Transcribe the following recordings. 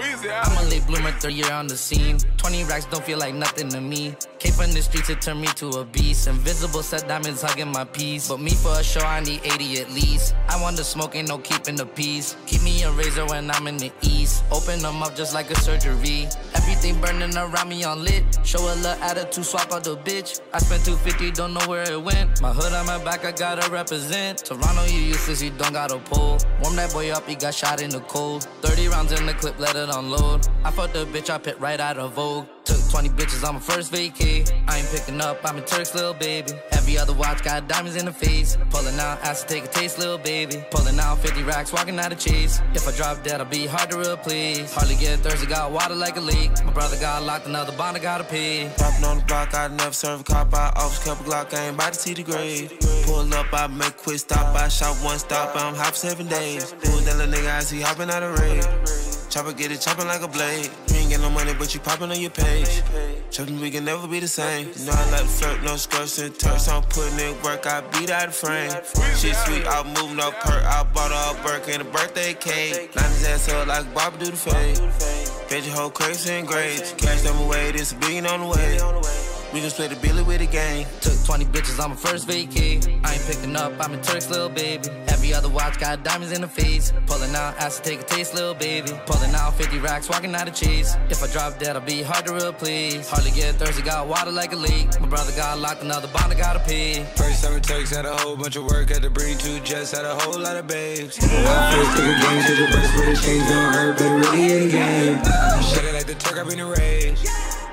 I'm a late bloomer, third year on the scene. 20 racks don't feel like nothing to me. Came from the streets, it turned me to a beast. Invisible set diamonds hugging my piece. But me for a show, I need 80 at least. I want the smoke, ain't no keeping the peace. Keep me a razor when I'm in the east. Open them up just like a surgery. Everything burning around me on lit. Show a little attitude, swap out the bitch. I spent 250, don't know where it went. My hood on my back, I gotta represent. Toronto, you useless, you don't got a pull. Warm that boy up, he got shot in the cold. 30 rounds in the clip, let it unload. I fucked the bitch, I pit right out of Vogue. Took 20 bitches on my first vacay. I ain't picking up, I'm a Turk's little baby. Every other watch got diamonds in the face. Pulling out, ask to take a taste, little baby. Pulling out 50 racks, walking out of cheese. If I drop dead, I'll be hard to replace. Hardly get thirsty, got water like a leak. My brother got locked, another bond, I gotta pay. Popping on the block, I never serve a cop. I always kept a Glock, I ain't about to see the grade. Pull up, I make quick stop. I shot one stop, I'm hop seven days. Who that little nigga I see hopping out of raid? Chopper get it chopping like a blade. Ain't get no money, but you popping on your page. Chopping, we can never be the same. You know I like to flirt, no skirts and turks. I'm putting in work, I beat out the frame. Shit sweet, I move no perk. I bought her a Burke and a birthday cake. Line his ass up like Bob do the fade. Fed your whole crates and grades. Cash them away, this a billion on the way. We can split a billy with a gang. Took 20 bitches on my first vacay. I ain't picking up, I'm a Turk's little baby. Every other watch got diamonds in the face. Pulling out, asked to take a taste, little baby. Pulling out 50 racks, walking out of cheese. If I drop dead, I'll be hard to replace. Hardly get thirsty, got water like a leak. My brother got locked, another bond, I gotta pay. First time it takes, had a whole bunch of work, had to bring two jets, had a whole lot of babes. I first took a game, took a burst with a change, don't hurt, but really in game. Shut it like the Turk, I've been enraged.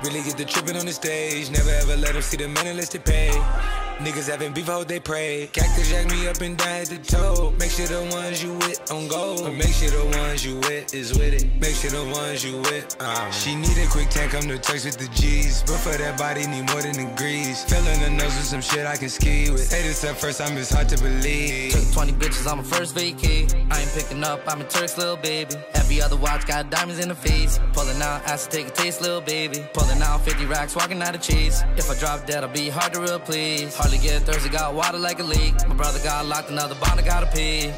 Really get the tripping on the stage. Never ever let them see the man unless they pay. Niggas having beef, I hope they pray. Cactus jack me up and down at the toe. Make sure the ones you with on go. But make sure the ones you with is with it. Make sure the ones you with. Um. She need a quick tank, I'm the text with the G's. But for that body, need more than degrees. Filling the nose with some shit I can ski with. Hey, this first time, it's hard to believe. Took 20 bitches on my first vacay. I ain't picking up, I'm a Turk's little baby. Every other watch got diamonds in the face. Pulling out, asked to take a taste, little baby. Pulling out 50 racks, walking out of cheese. If I drop dead, I'll be hard to replace. Hardly get thirsty, got water like a leak. My brother got locked, another bond, I gotta pay.